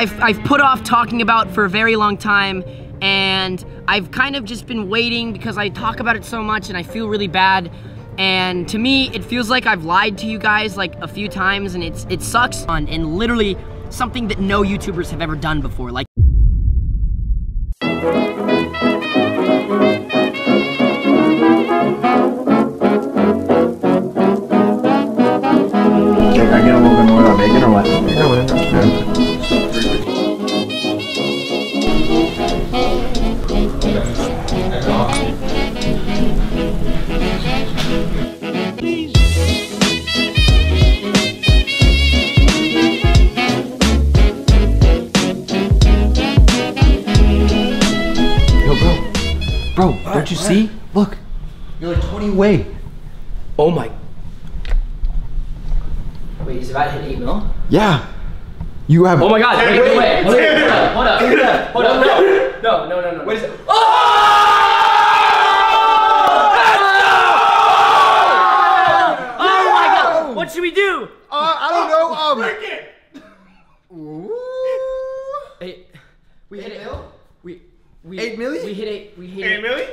I've, I've put off talking about for a very long time and I've kind of just been waiting because I talk about it so much and I feel really bad. And to me it feels like I've lied to you guys like a few times and it's it sucks. And literally something that no YouTubers have ever done before like You're like 20 away. oh my wait is about to hit 8 mil? Yeah. You have. Oh my god wait wait wait hold up hold up hold up hold up no no no no what is it Oh my god what should we do Uh, I don't know. Um. Eight. We hit it. We we Eight million? We hit it. We hit Hey, it. Millie?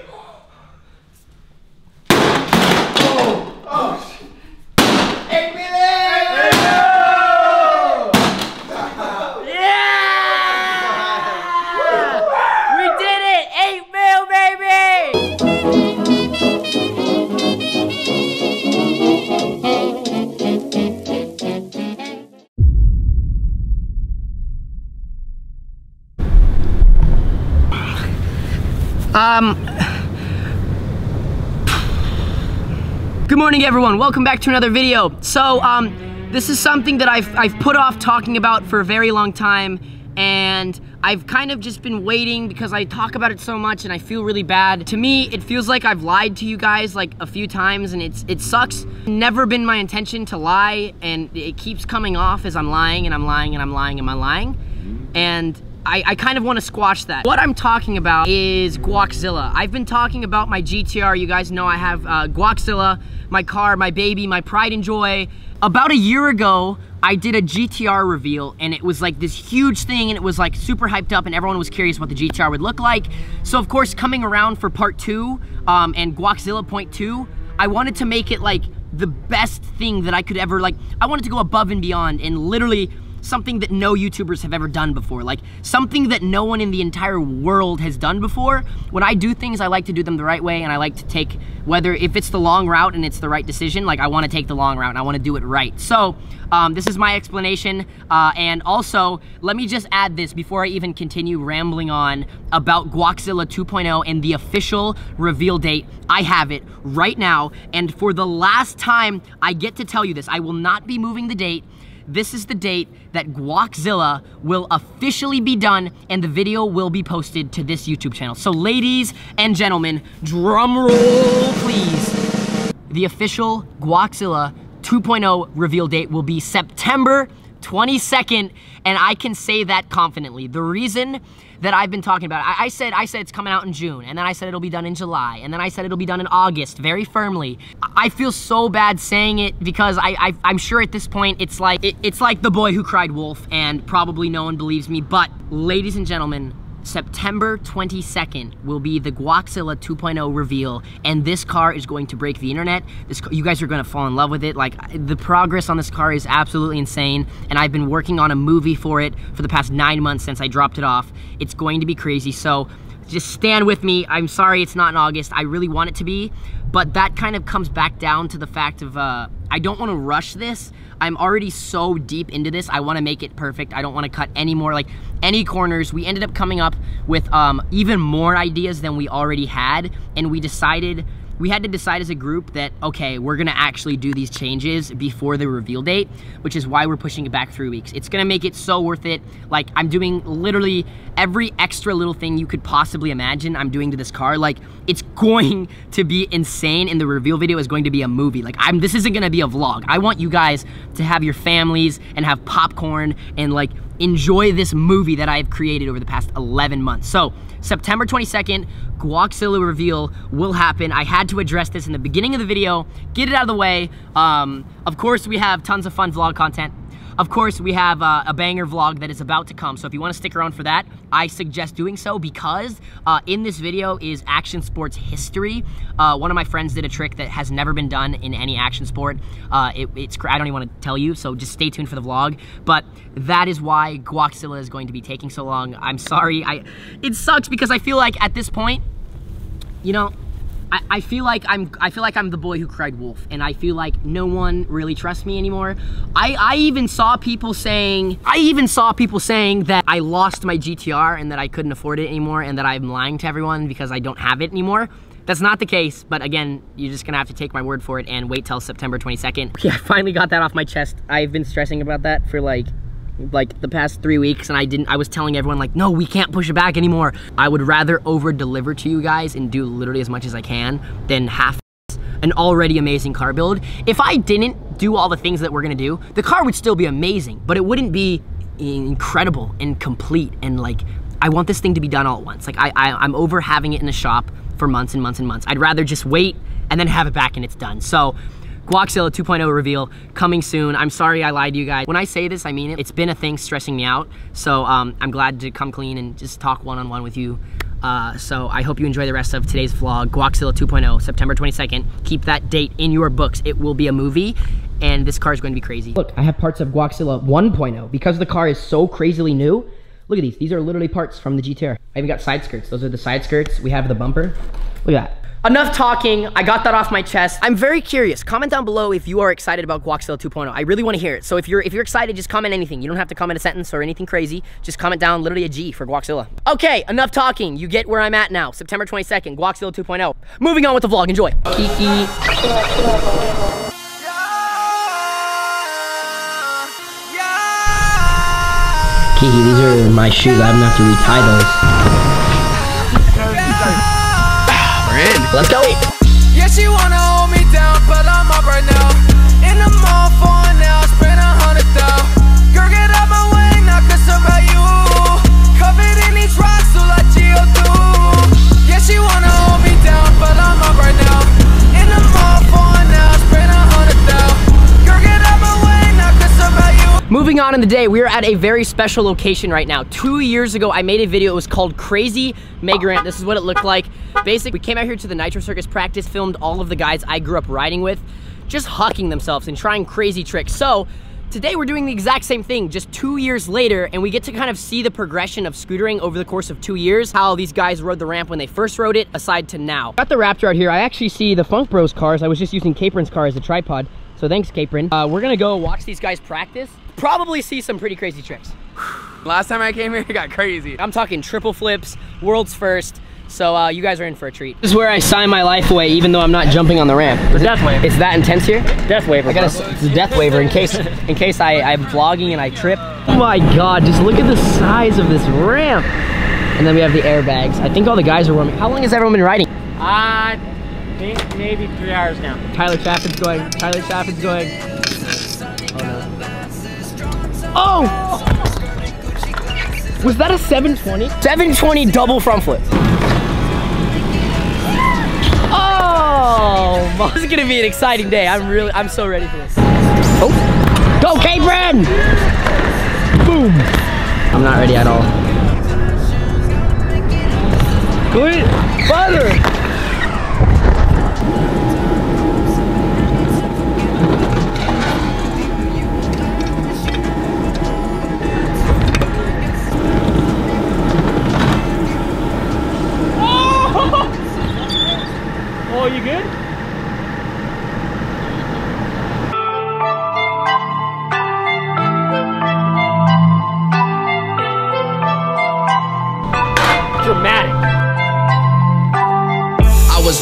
Yeah! Morning, everyone. Welcome back to another video. So, um, this is something that I've I've put off talking about for a very long time, and I've kind of just been waiting because I talk about it so much and I feel really bad. To me, it feels like I've lied to you guys like a few times, and it's it sucks. Never been my intention to lie, and it keeps coming off as I'm lying and I'm lying and I'm lying and I'm lying, and I, I, kind of want to squash that. What I'm talking about is Guaczilla. I've been talking about my GTR. You guys know I have uh, Guaczilla, my car, my baby, my pride and joy. About a year ago, I did a GTR reveal and it was like this huge thing and it was like super hyped up and everyone was curious what the GTR would look like. So of course, coming around for part two um, and Guaczilla point two, I wanted to make it like the best thing that I could ever like. I wanted to go above and beyond and literally something that no YouTubers have ever done before. Like something that no one in the entire world has done before. When I do things, I like to do them the right way and I like to take, whether if it's the long route and it's the right decision, like I wanna take the long route and I wanna do it right. So um, this is my explanation. Uh, and also, let me just add this before I even continue rambling on about Guaczilla 2.0 and the official reveal date. I have it right now. And for the last time, I get to tell you this. I will not be moving the date. This is the date that Guaczilla will officially be done and the video will be posted to this YouTube channel. So ladies and gentlemen, drum roll please. The official Guaczilla 2.0 reveal date will be September 22nd and I can say that confidently. The reason that I've been talking about. I, I, said I said it's coming out in June, and then I said it'll be done in July, and then I said it'll be done in August, very firmly. I, I feel so bad saying it because I, I am sure at this point it's like it, it's like the boy who cried wolf, and probably no one believes me. But ladies and gentlemen, September 22nd will be the Guaczilla 2.0 reveal, and this car is going to break the internet. This, you guys are gonna fall in love with it. Like, the progress on this car is absolutely insane, and I've been working on a movie for it for the past nine months since I dropped it off. It's going to be crazy, so just stand with me. I'm sorry it's not in August. I really want it to be, but that kind of comes back down to the fact of, uh, I don't wanna rush this. I'm already so deep into this. I wanna make it perfect. I don't wanna cut any more, like, any corners. We ended up coming up with um, even more ideas than we already had, and we decided we had to decide as a group that, okay, we're gonna actually do these changes before the reveal date, which is why we're pushing it back three weeks. It's gonna make it so worth it. Like, I'm doing literally every extra little thing you could possibly imagine I'm doing to this car. Like, it's going to be insane, and the reveal video is going to be a movie. Like, I'm this isn't gonna be a vlog. I want you guys to have your families and have popcorn and like enjoy this movie that I've created over the past 11 months. So, September 22nd, Guaczilla reveal will happen. I had to address this in the beginning of the video, get it out of the way. Um, of course, we have tons of fun vlog content. Of course, we have uh, a banger vlog that is about to come. So if you want to stick around for that, I suggest doing so because uh, in this video is action sports history. Uh, one of my friends did a trick that has never been done in any action sport. Uh, it, it's I don't even want to tell you, so just stay tuned for the vlog. But that is why Guaczilla is going to be taking so long. I'm sorry. I it sucks because I feel like at this point, you know, I, I, feel like I'm I feel like I'm the boy who cried wolf and I feel like no one really trusts me anymore. I, I even saw people saying I even saw people saying that I lost my GTR and that I couldn't afford it anymore and that I'm lying to everyone because I don't have it anymore. That's not the case, but again, you're just gonna have to take my word for it and wait till September 22nd. Yeah, I finally got that off my chest. I've been stressing about that for like like the past three weeks and I didn't, I was telling everyone like, no, we can't push it back anymore. I would rather over deliver to you guys and do literally as much as I can than half an already amazing car build. If I didn't do all the things that we're gonna do, the car would still be amazing, but it wouldn't be incredible and complete and like, I want this thing to be done all at once. Like I, I I'm over having it in the shop for months and months and months. I'd rather just wait and then have it back and it's done. So Guaczilla 2.0 reveal coming soon. I'm sorry I lied to you guys. When I say this, I mean it. It's been a thing stressing me out. So um, I'm glad to come clean and just talk one-on-one -on -one with you. Uh, so I hope you enjoy the rest of today's vlog, Guaczilla 2.0, September 22nd. Keep that date in your books. It will be a movie and this car is going to be crazy. Look, I have parts of Guaczilla 1.0 because the car is so crazily new. Look at these. These are literally parts from the GTR. I even got side skirts. Those are the side skirts. We have the bumper. Look at that. Enough talking, I got that off my chest. I'm very curious. Comment down below if you are excited about Guaczilla 2.0. I really want to hear it. So if you're if you're excited, just comment anything. You don't have to comment a sentence or anything crazy. Just comment down literally a G for Guaczilla. Okay, enough talking. You get where I'm at now. September 22nd, Guaczilla 2.0. Moving on with the vlog. Enjoy. Kiki. Kiki, these are my shoes. I'm gonna have to retie those. Let's go. Yeah, she wanna hold me down, but I'm up right now. On the day, we are at a very special location right now. Two years ago, I made a video. It was called Crazy Mega Ramp. This is what it looked like. Basically, we came out here to the Nitro Circus practice, filmed all of the guys I grew up riding with, just hucking themselves and trying crazy tricks. So, Today we're doing the exact same thing, just two years later, and we get to kind of see the progression of scootering over the course of two years, how these guys rode the ramp when they first rode it, aside to now. Got the Raptor out here. I actually see the Funk Bros cars. I was just using Capron's car as a tripod, so thanks, Capron. Uh, we're gonna go watch these guys practice, probably see some pretty crazy tricks. Last time I came here, it got crazy. I'm talking triple flips, world's first, so uh, you guys are in for a treat. This is where I sign my life away, even though I'm not jumping on the ramp. The death waiver. It's that intense here? Death waiver. I got a, it's a death waiver in case in case I, I'm vlogging and I trip. Oh my god, just look at the size of this ramp. And then we have the airbags. I think all the guys are warming. How long has everyone been riding? Uh, maybe three hours now. Tyler Chaffin's going. Tyler Chaffin's going. Oh no. Oh! Was that a 720? 720 double front flip. Oh, this is gonna be an exciting day. I'm really, I'm so ready for this. Oh, go Capron! Boom. I'm not ready at all.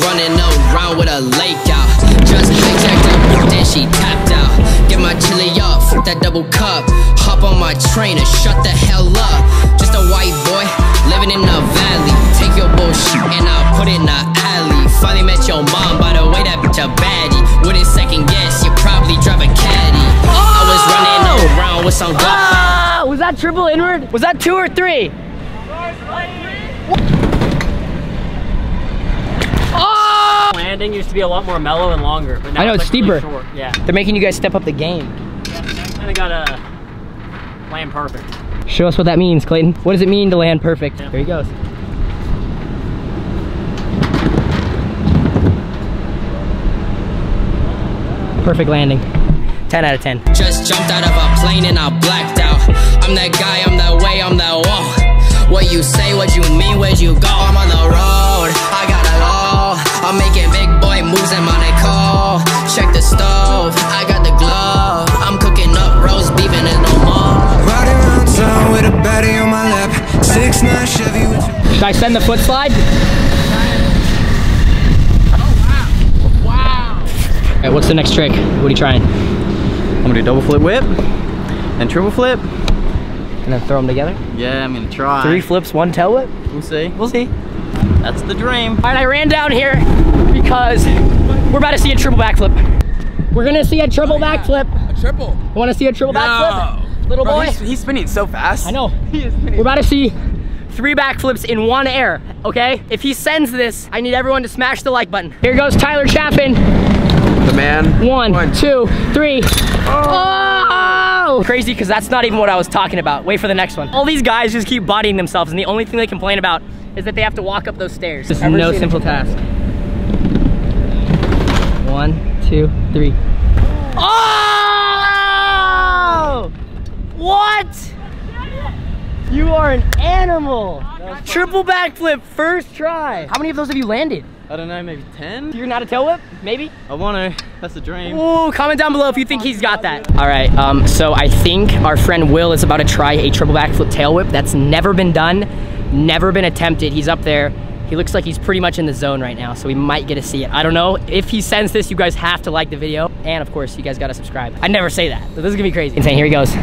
Running around with a lake out. Just hijacked then she tapped out. Get my chili up, that double cup. Hop on my train and shut the hell up. Just a white boy living in the valley. Take your bullshit and I'll put it in the alley. Finally met your mom, by the way, that bitch a baddie. Wouldn't second guess, you probably drive a caddy. Oh! I was running around with some. Ah, was that triple inward? Was that two or three? Oh! landing used to be a lot more mellow and longer, but now I know it's, it's like steeper. Really yeah. They're making you guys step up the game. Yeah, kind of got a land perfect. Show us what that means, Clayton. What does it mean to land perfect? There he goes. Perfect landing. 10 out of 10. Just jumped out of a plane and I blacked out. I'm that guy, I'm that way, I'm that wall. Should I send the foot slide? Oh wow. Wow. All right, what's the next trick? What are you trying? I'm gonna do double flip whip and triple flip. And then throw them together? Yeah, I'm gonna try. Three flips, one tail whip? We'll see. We'll see. That's the dream. All right, I ran down here because we're about to see a triple backflip. We're gonna see a triple oh, backflip. A triple. You wanna see a triple backflip? Little Bro, boy? He's, he's spinning so fast. I know. He is spinning. We're about to see three backflips in one air, okay? If he sends this, I need everyone to smash the like button. Here goes Tyler Chapin. The man. One, One. two, three. Oh! Crazy, because that's not even what I was talking about. Wait for the next one. All these guys just keep bodying themselves, and the only thing they complain about is that they have to walk up those stairs. This is no simple task. One, two, three. Oh! What? You are an animal. Triple backflip, first try. How many of those have you landed? I don't know, maybe 10? You're not a tail whip? Maybe? I wanna. That's the dream. Ooh, comment down below if you think he's got that. All right, um, so I think our friend Will is about to try a triple backflip tail whip. That's never been done, never been attempted. He's up there. He looks like he's pretty much in the zone right now, so we might get to see it. I don't know. If he sends this, you guys have to like the video. And of course, you guys gotta subscribe. I never say that. So this is gonna be crazy. Insane, here he goes.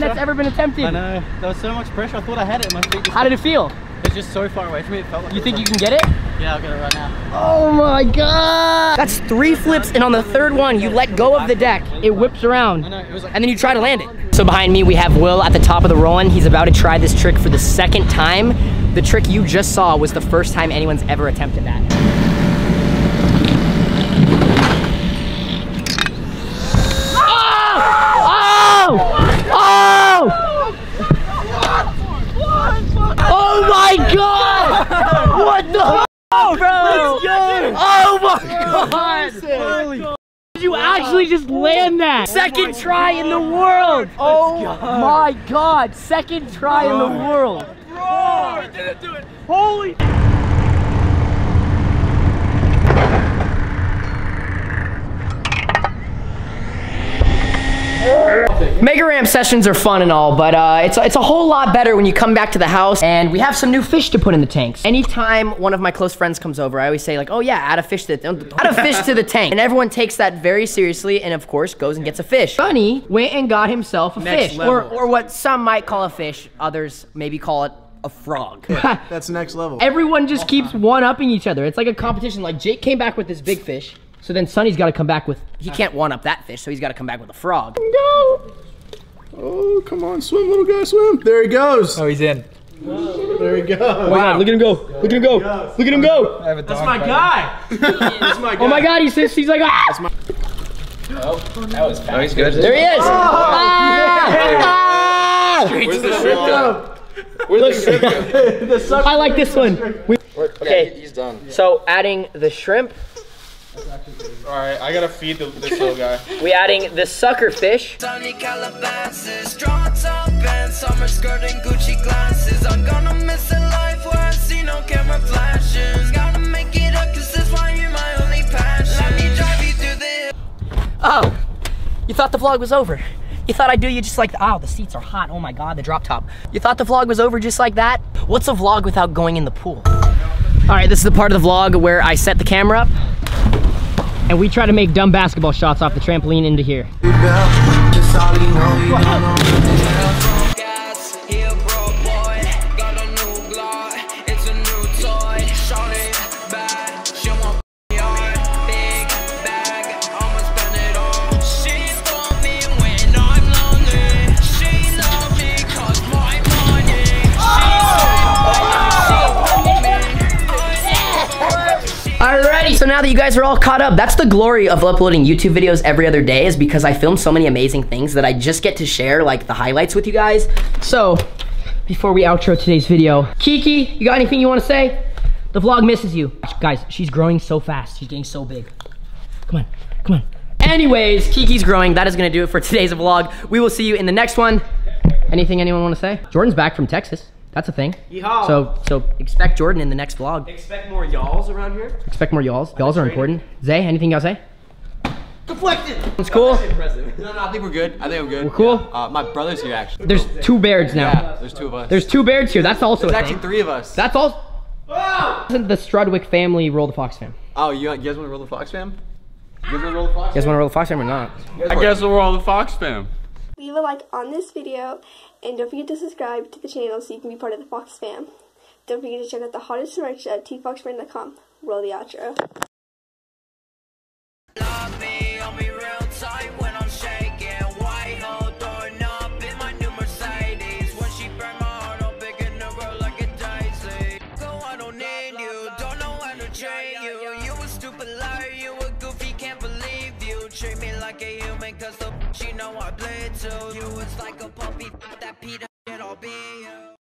The time that's ever been attempted. I know. There was so much pressure. I thought I had it. My feet. How did it feel? It's just so far away from me. It felt like. You it think you can get it? Yeah, I'll get it right now. Oh my god! That's three flips, and on the third one, you let go of the deck, it whips around, I know, it was like- and then you try to land it. So behind me, we have Will at the top of the roll-in. He's about to try this trick for the second time. The trick you just saw was the first time anyone's ever attempted that. Oh! Oh! Oh my god! What the Oh, bro! Oh my god! Did you actually just land that? Second try in the world! Oh my god! Second try in the world! Holy! Mega ramp sessions are fun and all, but uh, it's, it's a whole lot better when you come back to the house and we have some new fish to put in the tanks. Anytime one of my close friends comes over, I always say like, oh yeah, add a fish to the, add a fish to the tank. And everyone takes that very seriously and of course goes and gets a fish. Sonny went and got himself a Next fish, or, or what some might call a fish, others maybe call it a frog. That's next level. Everyone just keeps one-upping each other. It's like a competition. Like Jake came back with this big fish, so then Sonny's got to come back with. He can't one-up that fish, so he's got to come back with a frog. Go. Oh, come on, swim, little guy, swim. There he goes. Oh, he's in. There he goes. Oh my god, look at him go. Look at him go. Look at him go. I have a dog. my guy. That's my guy. Oh my god, he's he's like ah! Oh, he's good. There he is. Oh, Ah! Where's the shrimp go? I like this one. We- okay, he's done. so adding the shrimp, Alright, I gotta feed the, this little guy. we adding the sucker fish. Sunny Calabasas, drawn top and summer skirt and Gucci glasses. I'm gonna miss a life where I see no camera flashes. Gotta make it up, cause that's why you're my only passion. Let me drive you through the Oh, you thought the vlog was over. You thought I'd do you just like, oh, the seats are hot. Oh my God, the drop top. You thought the vlog was over just like that? What's a vlog without going in the pool? All right, this is the part of the vlog where I set the camera up and we try to make dumb basketball shots off the trampoline into here. Now that you guys are all caught up, that's the glory of uploading YouTube videos every other day is because I film so many amazing things that I just get to share like the highlights with you guys. So, before we outro today's video, Kiki, you got anything you want to say? The vlog misses you. Guys, she's growing so fast. She's getting so big. Come on, come on. Anyways, Kiki's growing. That is gonna do it for today's vlog. We will see you in the next one. Anything anyone want to say? Jordan's back from Texas. That's a thing. Yeehaw. So, so expect Jordan in the next vlog. Expect more y'alls around here. Expect more y'alls. Y'alls are important. Zay, anything y'all say? Deflected. It's cool. No, no, I think we're good. I think we're good. We're cool? Uh, my brother's here actually. There's two beards now. yeah, there's two of us. There's two beards here. That's also There's a actually thing. three of us. That's all. Isn't the Strudwick family roll the fox fam? oh, you, you guys want to roll the Fox fam? You guys want to roll the Fox? You guys want to roll the fox fam or not? I guess we're all the Fox fam. Leave a like on this video and don't forget to subscribe to the channel so you can be part of the Fox fam. Don't forget to check out the hottest merch at tfoxbrand.com. Roll the outro. Know I bleed too. You was like a puppy, that Peter, shit, I'll be you.